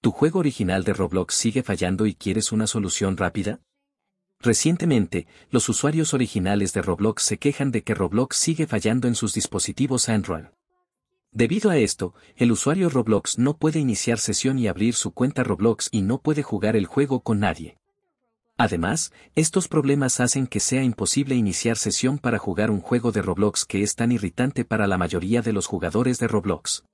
¿Tu juego original de Roblox sigue fallando y quieres una solución rápida? Recientemente, los usuarios originales de Roblox se quejan de que Roblox sigue fallando en sus dispositivos Android. Debido a esto, el usuario Roblox no puede iniciar sesión y abrir su cuenta Roblox y no puede jugar el juego con nadie. Además, estos problemas hacen que sea imposible iniciar sesión para jugar un juego de Roblox que es tan irritante para la mayoría de los jugadores de Roblox.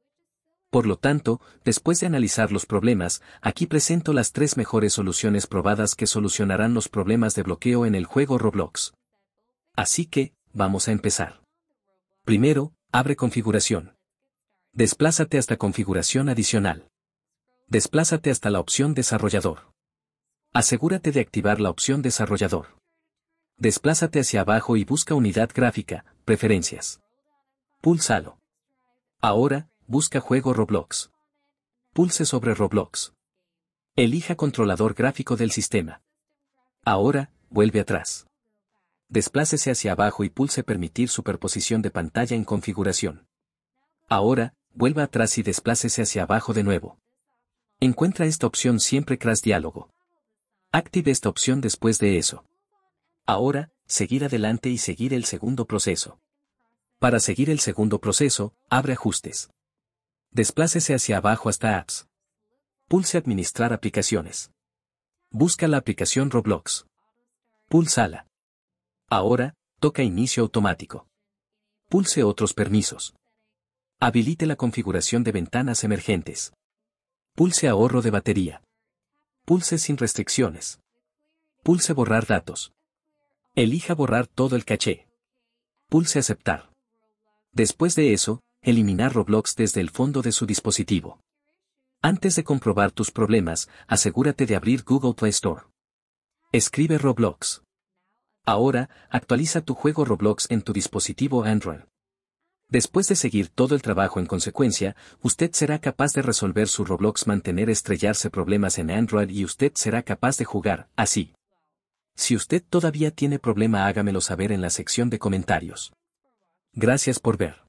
Por lo tanto, después de analizar los problemas, aquí presento las tres mejores soluciones probadas que solucionarán los problemas de bloqueo en el juego Roblox. Así que, vamos a empezar. Primero, abre configuración. Desplázate hasta configuración adicional. Desplázate hasta la opción desarrollador. Asegúrate de activar la opción desarrollador. Desplázate hacia abajo y busca unidad gráfica, preferencias. Púlsalo. Ahora, Busca juego Roblox. Pulse sobre Roblox. Elija controlador gráfico del sistema. Ahora, vuelve atrás. Desplácese hacia abajo y pulse Permitir superposición de pantalla en configuración. Ahora, vuelva atrás y desplácese hacia abajo de nuevo. Encuentra esta opción siempre Crash Diálogo. Active esta opción después de eso. Ahora, seguir adelante y seguir el segundo proceso. Para seguir el segundo proceso, abre ajustes. Desplácese hacia abajo hasta Apps. Pulse Administrar aplicaciones. Busca la aplicación Roblox. Pulsala. Ahora, toca Inicio automático. Pulse Otros permisos. Habilite la configuración de ventanas emergentes. Pulse Ahorro de batería. Pulse Sin restricciones. Pulse Borrar datos. Elija borrar todo el caché. Pulse Aceptar. Después de eso, eliminar Roblox desde el fondo de su dispositivo. Antes de comprobar tus problemas, asegúrate de abrir Google Play Store. Escribe Roblox. Ahora, actualiza tu juego Roblox en tu dispositivo Android. Después de seguir todo el trabajo en consecuencia, usted será capaz de resolver su Roblox mantener estrellarse problemas en Android y usted será capaz de jugar, así. Si usted todavía tiene problema hágamelo saber en la sección de comentarios. Gracias por ver.